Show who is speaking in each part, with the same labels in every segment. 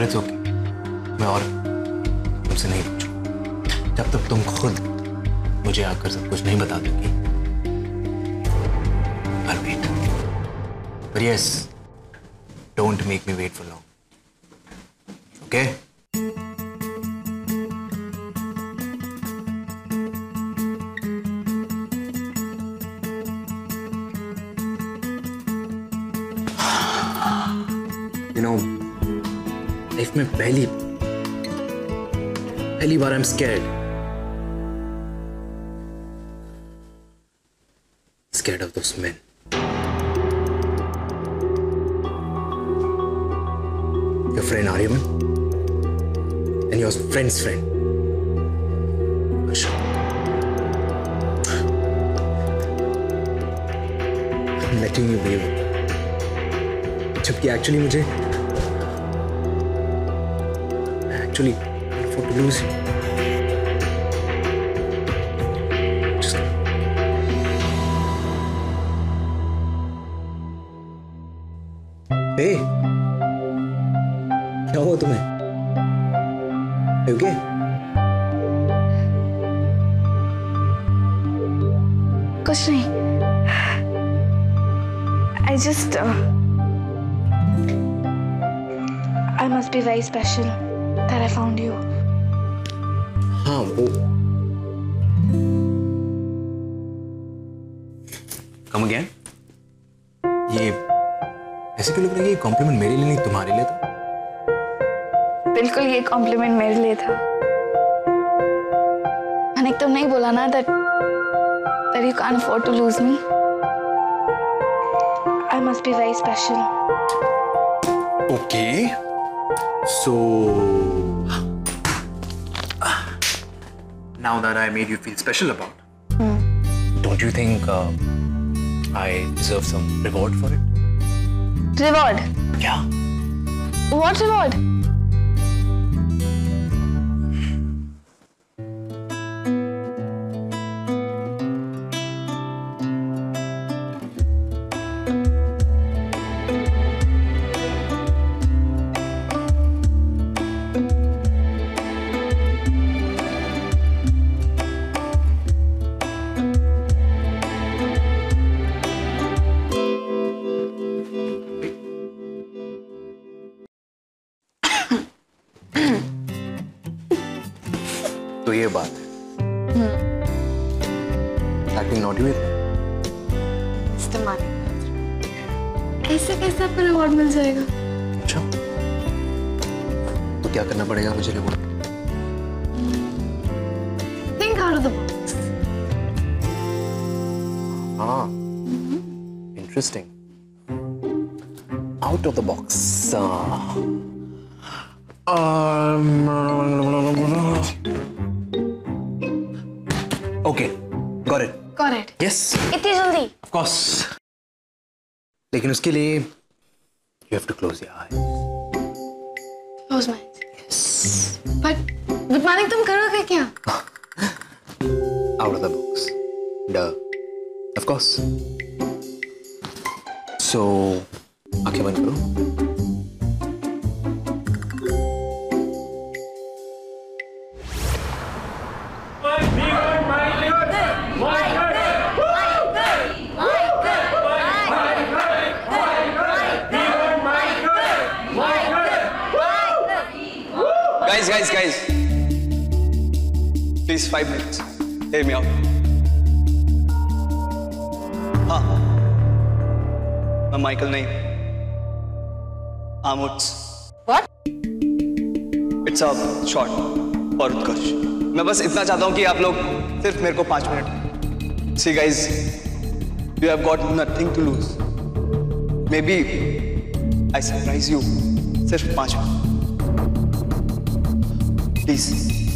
Speaker 1: But it's okay. मैं और तुमसे नहीं पूछू। जब तक तुम खुद मुझे आकर सब कुछ नहीं बता दोगी वेट पर yes don't make me wait for long okay You know, life में पहली पहली बार I am scared scared of those man your friend Aryam and your friends friend letting you be जबकि एक्चुअली मुझे actually for to lose you. Just Hey, क्या हुआ तुम्हें okay
Speaker 2: कुछ नहीं I just uh, I must be very special that I found you.
Speaker 1: हाँ वो come again ये ऐसे क्यों लग रहा है कि कॉम्प्लीमेंट मेरे लिए नहीं तुम्हारे लिए था
Speaker 2: बिल्कुल ये कॉम्प्लीमेंट मेरे लिए था मैंने तुम नहीं बोला ना that that you can't afford to lose me. I must be very special.
Speaker 1: Okay. So now that I made you feel special about, don't you think uh, I deserve some reward for it?
Speaker 2: Reward.
Speaker 1: Yeah.
Speaker 2: What reward?
Speaker 1: ये बात है। Acting not हुई
Speaker 2: इस्तेमाल। ऐसे कैसे आपको reward मिल जाएगा?
Speaker 1: अच्छा। तो क्या करना पड़ेगा मुझे reward
Speaker 2: think out of the box
Speaker 1: हाँ। Interesting out of the box okay got it
Speaker 2: got it
Speaker 1: yes
Speaker 2: इतनी जल्दी?
Speaker 1: ऑफ़ कोर्स लेकिन उसके लिए you have to close your eyes
Speaker 2: close my but good morning तुम करोगे क्या?
Speaker 1: Out of the box. Duh. Of course. So, आँखें बंद करो।
Speaker 3: Guys, guys, guys. Please, five minutes. Hear me out. हाँ मैं माइकल नहीं आमुट्स
Speaker 2: What?
Speaker 3: It's a short for Utkarsh मैं बस इतना चाहता हूँ कि आप लोग सिर्फ़ मेरे को पाँच minute see guys you have got nothing to lose maybe I surprise you सिर्फ़ पाँच मिनट Peace.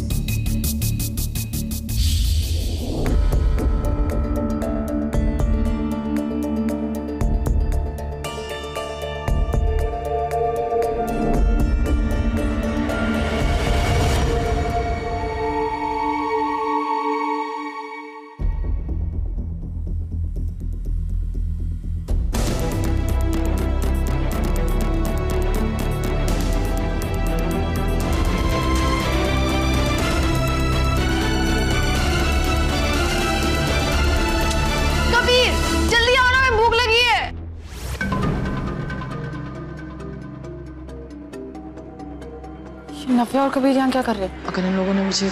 Speaker 2: नफे और कबीर यहाँ क्या कर रहे? हैं
Speaker 4: अगर इन लोगों ने मुझे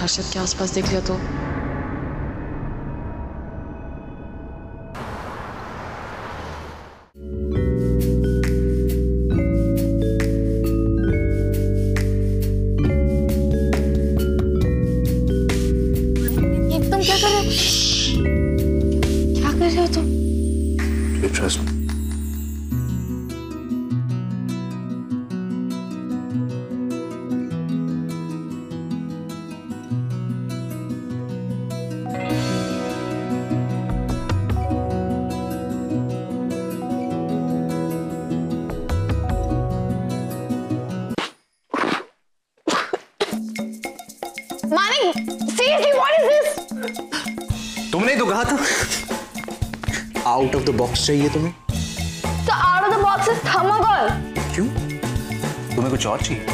Speaker 4: हर्षद के आसपास देख लिया तो?
Speaker 2: ये तुम क्या कर रहे हो? क्या कर रहे हो तुम?
Speaker 1: तुमने तो कहा था? आउट ऑफ़ द बॉक्स चाहिए तुम्हें।
Speaker 2: तो out of the box is thermocol
Speaker 1: क्यों? तुम्हें कुछ और चाहिए?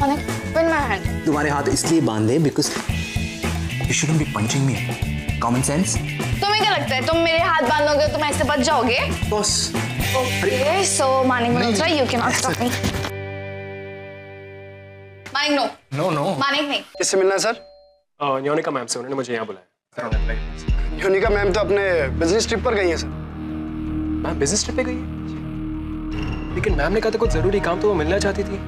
Speaker 2: मानिक पिन माय हैंड
Speaker 1: तुम्हारे हाथ इसलिए बांधे because you shouldn't be punching me common sense
Speaker 2: तुम्हें क्या लगता है? तुम मेरे हाथ बांधोगे तो मैं इससे बच जाओगे?
Speaker 1: Boss
Speaker 2: okay so Manik Malhotra you can not stop me Manik no
Speaker 1: no no
Speaker 2: Manik नहीं।
Speaker 5: किससे मिलना है सर
Speaker 6: न्योनिका मैम से उन्होंने मुझे यहाँ बुलाया।
Speaker 5: योनिका मैम तो अपने बिज़नेस ट्रिप पर गई हैं सर
Speaker 6: मैम बिज़नेस ट्रिप पे गई है? लेकिन मैम ने कहा था कुछ ज़रूरी काम तो वो मिलना चाहती थी।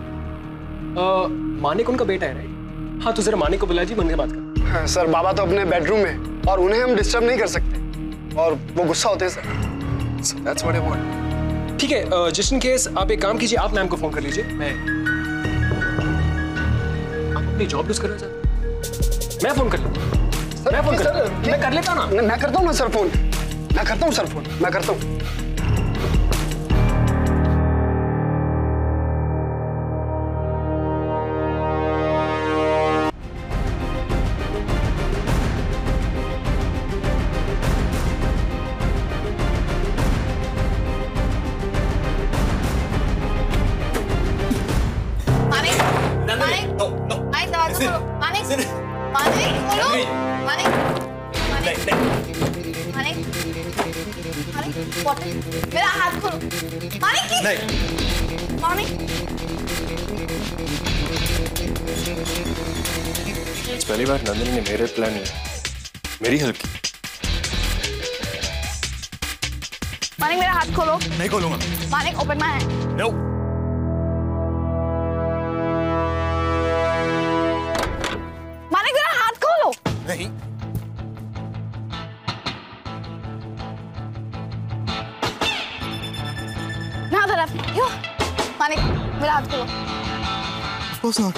Speaker 6: मानिक उनका बेटा है राइट हाँ तो जरा मानिक को बुला जी मन से बात कर।
Speaker 5: हाँ, सर बाबा तो अपने बेडरूम में और उन्हें हम डिस्टर्ब नहीं कर सकते। और वो गुस्सा होते हैं sir
Speaker 6: that's what I want ठीक है जस्ट इन केस आप एक काम कीजिए आप मैम को फ़ोन कर लीजिए। मैं आप अपनी जॉब लूज करना चाहते हैं? मैं फ़ोन कर लूँ। मैं फ़ोन कर मैं कर लेता हूँ ना?
Speaker 5: मैं मैं करता हूँ ना सर फ़ोन मैं करता हूँ सर फ़ोन मैं करता हूँ।
Speaker 2: मानिक मानिक मानिक दरवाज़ा मानिक मानिक? मेरा हाथ खोलो। मानिक की? नहीं। मानिक
Speaker 6: पहली बार नंदिनी ने मेरे प्लान में मेरी हेल्प की
Speaker 2: मानिक मेरा हाथ खोलो।
Speaker 1: नहीं खोलूँगा।
Speaker 2: Manik open my hand
Speaker 1: no
Speaker 7: Of course not.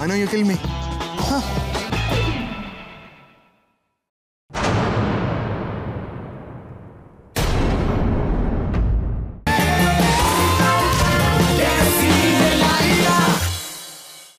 Speaker 7: I know you'll kill me. Huh.